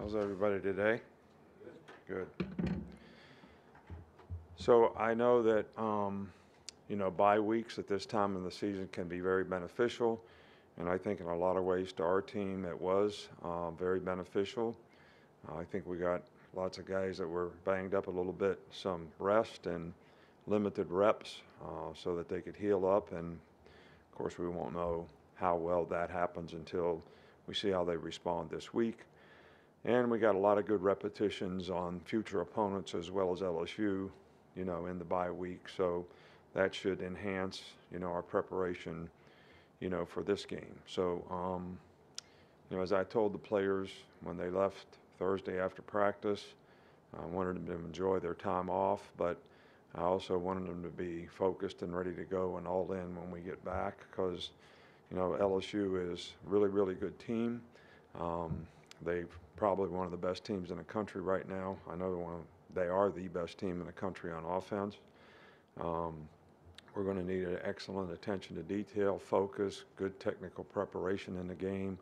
How's everybody today? Good. So I know that, um, you know, bye weeks at this time in the season can be very beneficial. And I think in a lot of ways to our team, it was uh, very beneficial. Uh, I think we got lots of guys that were banged up a little bit, some rest and limited reps uh, so that they could heal up. And of course, we won't know how well that happens until we see how they respond this week. And we got a lot of good repetitions on future opponents as well as LSU, you know, in the bye week. So that should enhance, you know, our preparation, you know, for this game. So, um, you know, as I told the players when they left Thursday after practice, I wanted them to enjoy their time off, but I also wanted them to be focused and ready to go and all in when we get back because, you know, LSU is really, really good team. Um, they've probably one of the best teams in the country right now. I know one they are the best team in the country on offense. Um, we're going to need an excellent attention to detail, focus, good technical preparation in the game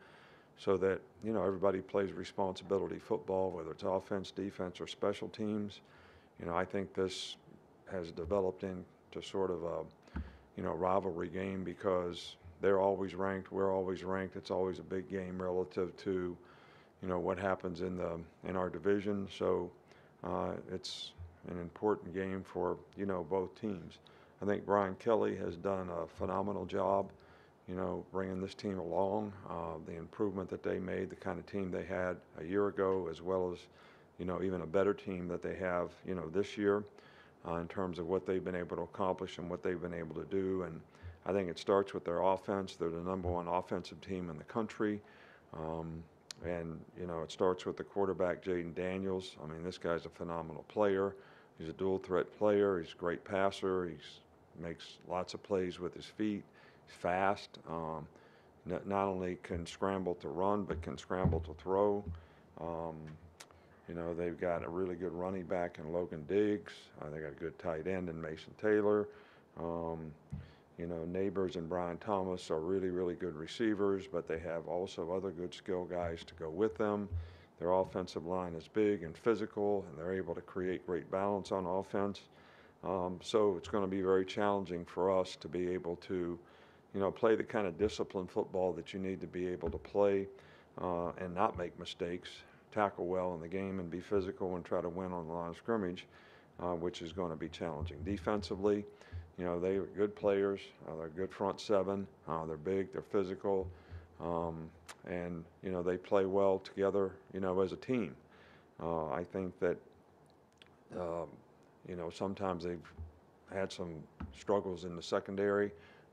so that, you know, everybody plays responsibility football, whether it's offense, defense, or special teams. You know, I think this has developed into sort of a, you know, rivalry game because they're always ranked, we're always ranked. It's always a big game relative to, you know, what happens in the in our division. So uh, it's an important game for you know both teams. I think Brian Kelly has done a phenomenal job, you know, bringing this team along. Uh, the improvement that they made, the kind of team they had a year ago, as well as, you know, even a better team that they have, you know, this year, uh, in terms of what they've been able to accomplish and what they've been able to do. And I think it starts with their offense. They're the number one offensive team in the country. Um, and, you know, it starts with the quarterback, Jayden Daniels. I mean, this guy's a phenomenal player. He's a dual threat player. He's a great passer. He makes lots of plays with his feet. He's fast. Um, not, not, only can scramble to run, but can scramble to throw. Um, you know, they've got a really good running back in Logan Diggs. Uh, they got a good tight end in Mason Taylor. Um, you know, Nabers and Brian Thomas are really, really good receivers, but they have also other good skill guys to go with them. Their offensive line is big and physical, and they're able to create great balance on offense. Um, so it's going to be very challenging for us to be able to, you know, play the kind of disciplined football that you need to be able to play uh, and not make mistakes, tackle well in the game, and be physical and try to win on the line of scrimmage, uh, which is going to be challenging. Defensively, you know, they are good players. Uh, they're good front seven. Uh, they're big. They're physical. Um, and, you know, they play well together, you know, as a team. Uh, I think that, um, you know, sometimes they've had some struggles in the secondary,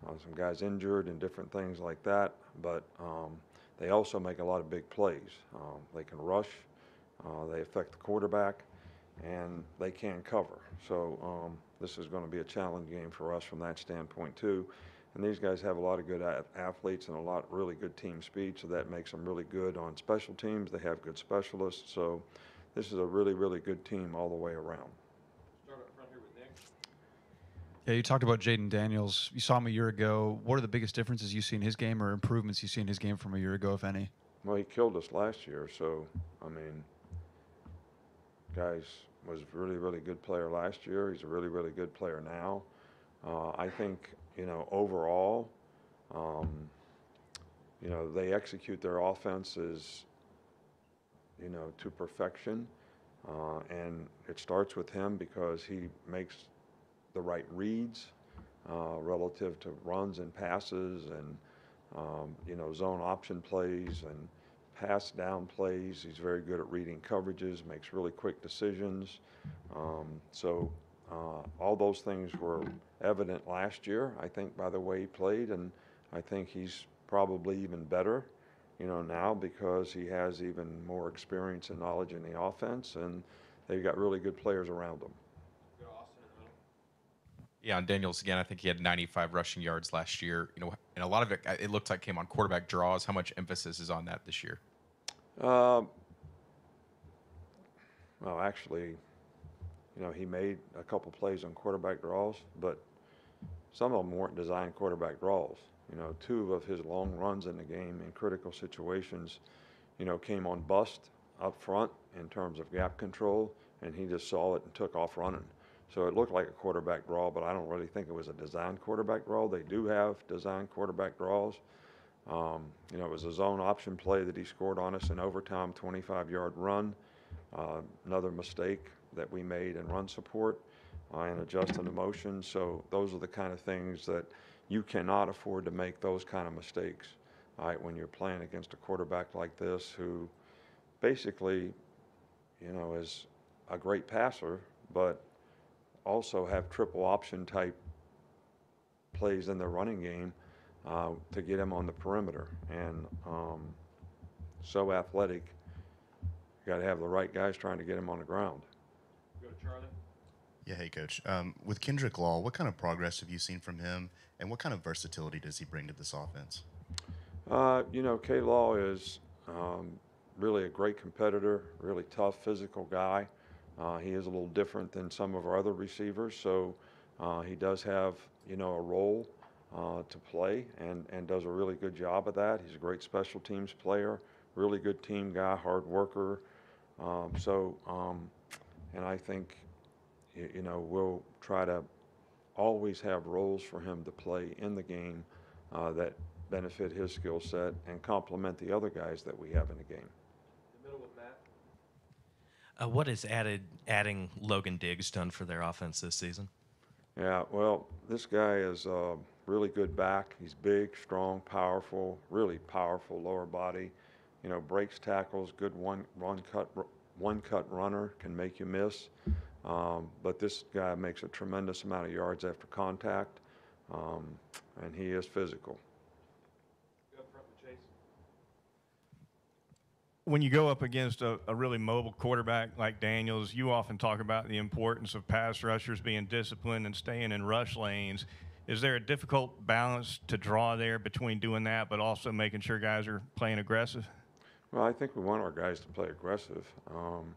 uh, some guys injured and different things like that. But um, they also make a lot of big plays. Um, they can rush. Uh, they affect the quarterback and they can cover. So um, this is going to be a challenge game for us from that standpoint too. And these guys have a lot of good athletes and a lot really good team speed, so that makes them really good on special teams. They have good specialists, so this is a really, really good team all the way around. Start up front here with Nick. Yeah, you talked about Jayden Daniels. You saw him a year ago. What are the biggest differences you see in his game or improvements you see in his game from a year ago, if any? Well, he killed us last year, so I mean, guys was a really, really good player last year. He's a really, really good player now. Uh, I think, you know, overall, um, you know, they execute their offenses, you know, to perfection. Uh, and it starts with him because he makes the right reads uh, relative to runs and passes and, um, you know, zone option plays and pass down plays. He's very good at reading coverages, makes really quick decisions. Um, so uh, all those things were evident last year, I think, by the way he played, and I think he's probably even better, you know, now because he has even more experience and knowledge in the offense, and they've got really good players around middle. Yeah, on Daniels again, I think he had 95 rushing yards last year. You know, and a lot of it it looked like came on quarterback draws. How much emphasis is on that this year? Um, well, actually, you know, he made a couple plays on quarterback draws, but some of them weren't designed quarterback draws. You know, two of his long runs in the game in critical situations, you know, came on bust up front in terms of gap control, and he just saw it and took off running. So it looked like a quarterback draw, but I don't really think it was a design quarterback draw. They do have design quarterback draws. Um, you know, it was a zone option play that he scored on us in overtime, 25-yard run. Uh, another mistake that we made in run support uh, and adjusting the motion. So those are the kind of things that you cannot afford to make those kind of mistakes. Right, when you're playing against a quarterback like this who basically, you know, is a great passer, but also have triple option type plays in the running game uh, to get him on the perimeter. And um, so athletic, you got to have the right guys trying to get him on the ground. Go to Charlie. Yeah, hey, coach. Um, with Kendrick Law, what kind of progress have you seen from him, and what kind of versatility does he bring to this offense? Uh, you know, K Law is um, really a great competitor, really tough, physical guy. Uh, he is a little different than some of our other receivers, so uh, he does have, you know, a role uh, to play and, and does a really good job of that. He's a great special teams player, really good team guy, hard worker. Um, so, um, and I think, you, know, we'll try to always have roles for him to play in the game uh, that benefit his skill set and complement the other guys that we have in the game. The middle Matt. Uh, what has added adding Logan Diggs done for their offense this season? Yeah, well, this guy is a really good back. He's big, strong, powerful, really powerful lower body. You know, breaks tackles, good one one cut one cut runner, can make you miss. Um, but this guy makes a tremendous amount of yards after contact, um, and he is physical. Go up front with Chase. When you go up against a, a really mobile quarterback like Daniels, you often talk about the importance of pass rushers being disciplined and staying in rush lanes. Is there a difficult balance to draw there between doing that, but also making sure guys are playing aggressive? Well, I think we want our guys to play aggressive. Um,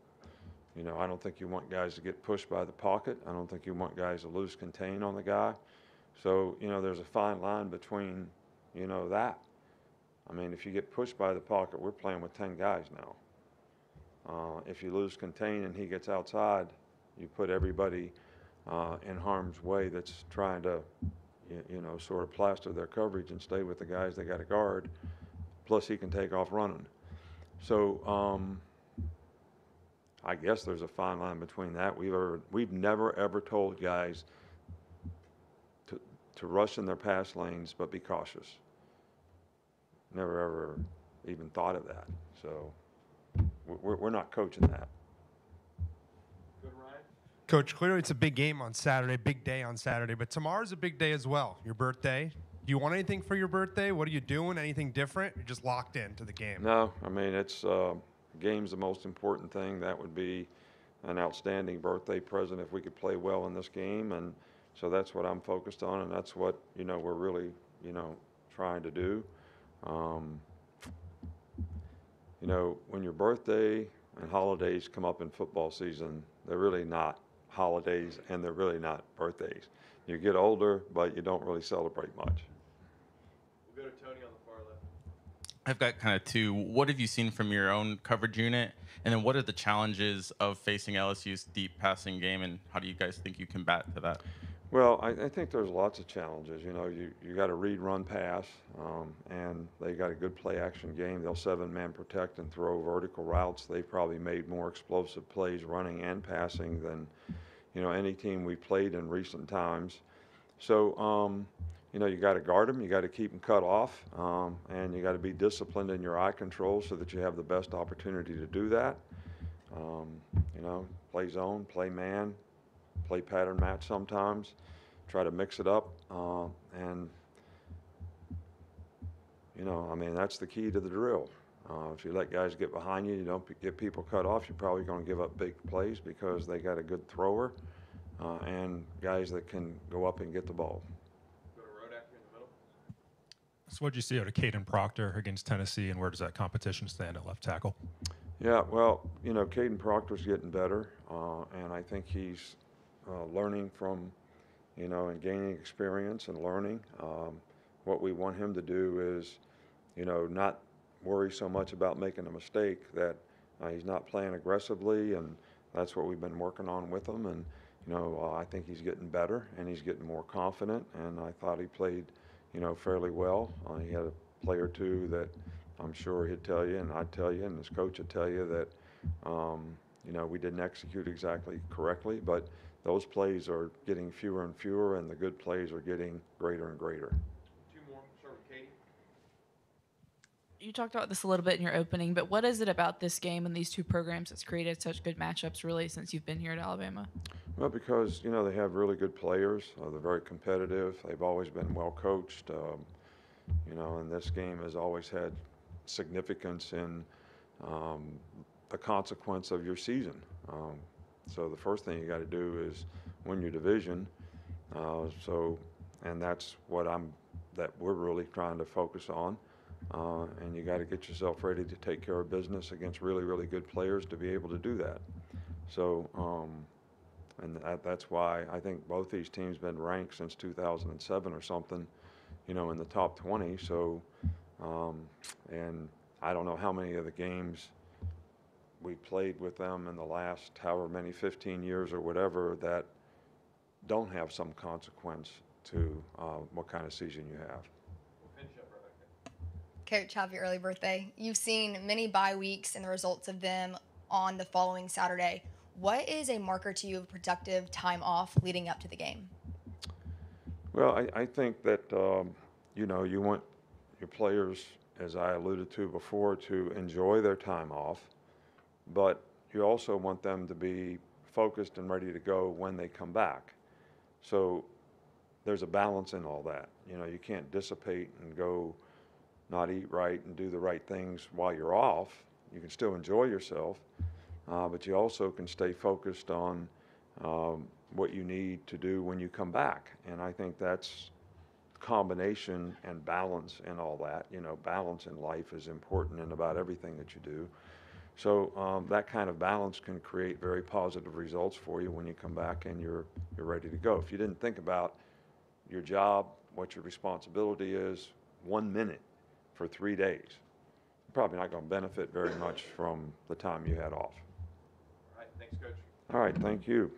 you know, I don't think you want guys to get pushed by the pocket. I don't think you want guys to lose contain on the guy. So, you know, there's a fine line between, you know, that. I mean, if you get pushed by the pocket, we're playing with 10 guys now. Uh, if you lose contain and he gets outside, you put everybody uh, in harm's way that's trying to, you, you know, sort of plaster their coverage and stay with the guys they got to guard. Plus, he can take off running. So, um, I guess there's a fine line between that. We've ever, we've never ever told guys to, to rush in their pass lanes, but be cautious. Never ever even thought of that. So we're, we're not coaching that. Go to Ryan. Coach, clearly it's a big game on Saturday, big day on Saturday, but tomorrow's a big day as well. Your birthday. Do you want anything for your birthday? What are you doing? Anything different? You're just locked into the game. No, I mean, it's, uh, game's the most important thing. That would be an outstanding birthday present if we could play well in this game. And so that's what I'm focused on, and that's what, you know, we're really, you know, trying to do. Um, you know, when your birthday and holidays come up in football season, they're really not holidays and they're really not birthdays. You get older, but you don't really celebrate much. We'll go to Tony on the far left. I've got kind of two. What have you seen from your own coverage unit? And then what are the challenges of facing LSU's deep passing game, and how do you guys think you combat to that? Well, I, I think there's lots of challenges. You know, you, you got to read, run, pass, um, and they got a good play action game. They'll seven man protect and throw vertical routes. They've probably made more explosive plays running and passing than, you know, any team we played in recent times. So, um, you know, you got to guard them, you got to keep them cut off, um, and you got to be disciplined in your eye control so that you have the best opportunity to do that. Um, you know, play zone, play man, play pattern match sometimes, try to mix it up, uh, and you know, I mean, that's the key to the drill. Uh, if you let guys get behind you, you don't p- get people cut off. You're probably going to give up big plays because they got a good thrower uh, and guys that can go up and get the ball. Go to Rodak here in the middle. So, what did you see out of Kadyn Proctor against Tennessee, and where does that competition stand at left tackle? Yeah, well, you know, Kadyn Proctor's getting better, uh, and I think he's uh, learning from, you know, and gaining experience and learning. Um, what we want him to do is, you know, not worry so much about making a mistake that Uh, he's not playing aggressively, and that's what we've been working on with him. And you know, uh, I think he's getting better and he's getting more confident. And I thought he played, you know, fairly well. Uh, he had a play or two that I'm sure he'd tell you, and I'd tell you, and his coach would tell you that, um, you know, we didn't execute exactly correctly, but those plays are getting fewer and fewer, and the good plays are getting greater and greater. Two more. Start with Katie. You talked about this a little bit in your opening, but what is it about this game and these two programs that's created such good matchups really since you've been here at Alabama? Well, because you know they have really good players. Uh, they're very competitive. They've always been well coached. Um, you know, and this game has always had significance in um, the consequence of your season. Um, so the first thing you got to do is win your division. Uh, so, and that's what I'm that we're really trying to focus on. Uh, and you got to get yourself ready to take care of business against really, really good players to be able to do that. So, um, and that, that's why I think both these teams been ranked since 2007 or something, you know, in the top 20. So, um, and I don't know how many of the games we played with them in the last however many 15 years or whatever that don't have some consequence to uh, what kind of season you have. We'll finish up right back there. Coach, happy early birthday. You've seen many bye weeks and the results of them on the following Saturday. What is a marker to you of productive time off leading up to the game? Well, I, I think that, um, you know, you want your players, as I alluded to before, to enjoy their time off, but you also want them to be focused and ready to go when they come back. So there's a balance in all that. You know, you can't dissipate and go not eat right and do the right things while you're off. You can still enjoy yourself, uh, but you also can stay focused on um, what you need to do when you come back. And I think that's combination and balance and all that. You know, balance in life is important in about everything that you do. So um, that kind of balance can create very positive results for you when you come back and you're you're ready to go. If you didn't think about your job, what your responsibility is, one minute for three days, you're probably not going to benefit very much from the time you had off. All right. Thanks, Coach. All right, thank you.